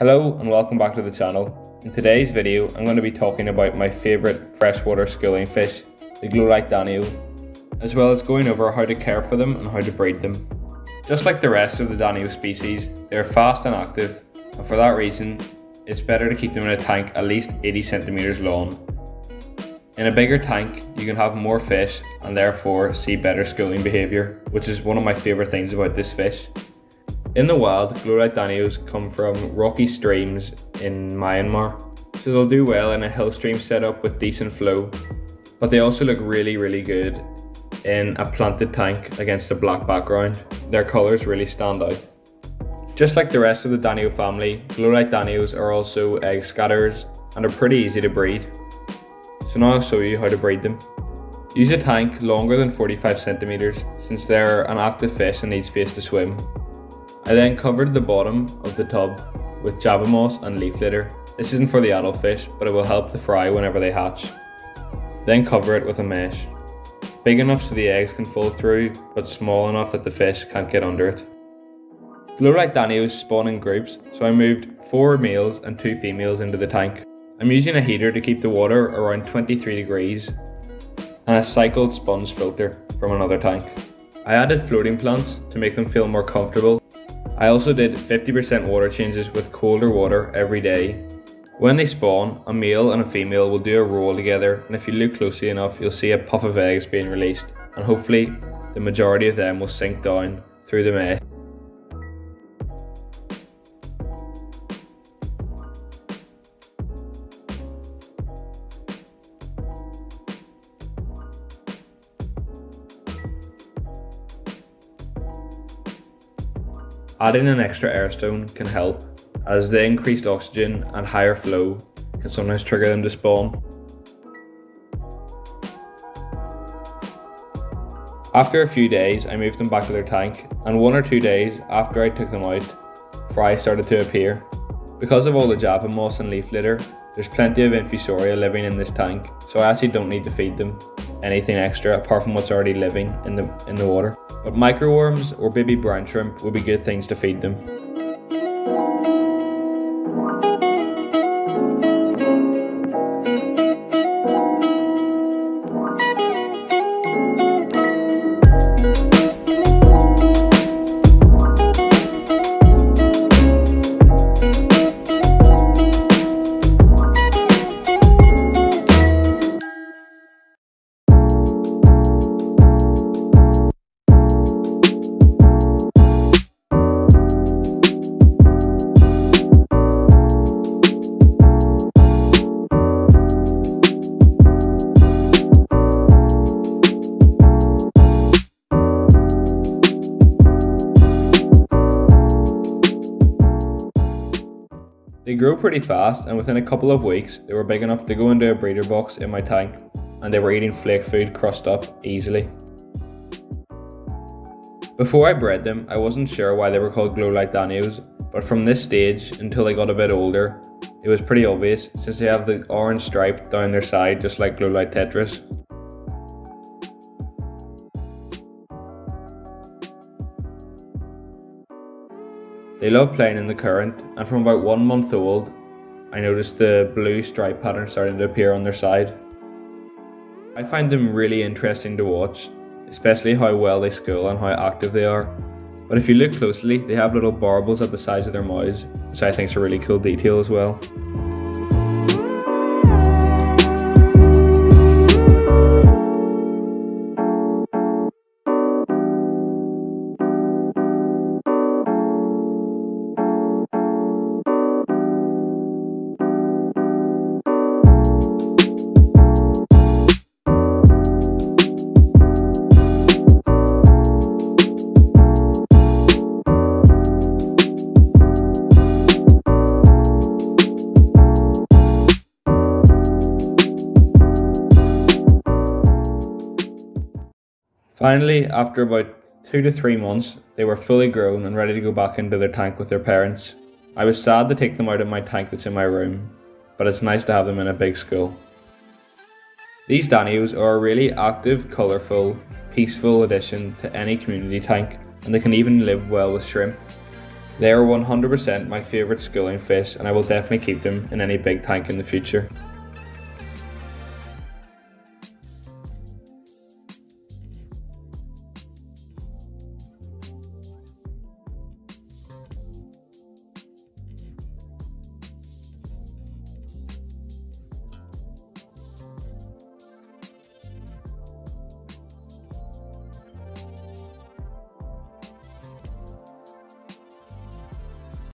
Hello and welcome back to the channel. In today's video I'm going to be talking about my favourite freshwater schooling fish, the glowlight danio, as well as going over how to care for them and how to breed them. Just like the rest of the danio species, they are fast and active and for that reason it's better to keep them in a tank at least 80 centimeters long. In a bigger tank, you can have more fish and therefore see better schooling behaviour, which is one of my favourite things about this fish. In the wild, glowlight danios come from rocky streams in Myanmar, so they'll do well in a hill stream setup with decent flow, but they also look really really good in a planted tank against a black background. Their colours really stand out. Just like the rest of the Danio family, glowlight Danios are also egg scatterers and are pretty easy to breed. So now I'll show you how to breed them. Use a tank longer than 45 centimeters since they're an active fish and need space to swim. I then covered the bottom of the tub with java moss and leaf litter. This isn't for the adult fish, but it will help the fry whenever they hatch. Then cover it with a mesh. Big enough so the eggs can fall through, but small enough that the fish can't get under it. Glowlight Danios spawn in groups, so I moved 4 males and 2 females into the tank. I'm using a heater to keep the water around 23 degrees and a cycled sponge filter from another tank. I added floating plants to make them feel more comfortable. I also did 50% water changes with colder water every day. When they spawn, a male and a female will do a roll together and if you look closely enough you'll see a puff of eggs being released and hopefully the majority of them will sink down through the mesh Adding an extra air stone can help, as the increased oxygen and higher flow can sometimes trigger them to spawn. After a few days, I moved them back to their tank, and one or two days after I took them out, fry started to appear. Because of all the java moss and leaf litter, there's plenty of infusoria living in this tank, so I actually don't need to feed them anything extra apart from what's already living in the in the water. But microworms or baby brown shrimp would be good things to feed them. They grew pretty fast and within a couple of weeks they were big enough to go into a breeder box in my tank and they were eating flake food crushed up easily. Before I bred them, I wasn't sure why they were called glow glowlight danios, but from this stage until they got a bit older, it was pretty obvious since they have the orange stripe down their side just like glow glowlight tetras. They love playing in the current, and from about one month old, I noticed the blue stripe pattern starting to appear on their side. I find them really interesting to watch, especially how well they school and how active they are. But if you look closely, they have little barbels at the sides of their mouths, which I think is a really cool detail as well. Finally, after about two to three months, they were fully grown and ready to go back into their tank with their parents. I was sad to take them out of my tank that's in my room, but it's nice to have them in a big school. These Danios are a really active, colourful, peaceful addition to any community tank, and they can even live well with shrimp. They are 100% my favourite schooling fish and I will definitely keep them in any big tank in the future.